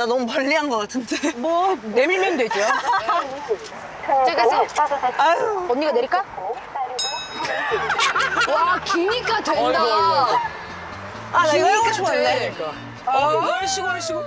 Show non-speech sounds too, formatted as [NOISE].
나 너무 멀리한 것 같은데. [LAUGHS] 뭐 내밀면 되죠. 잠깐 아유. 언니가 내릴까? 와 기니까 된다. 아, 나 이거 좋아해. 아, 얼씨구 얼씨구.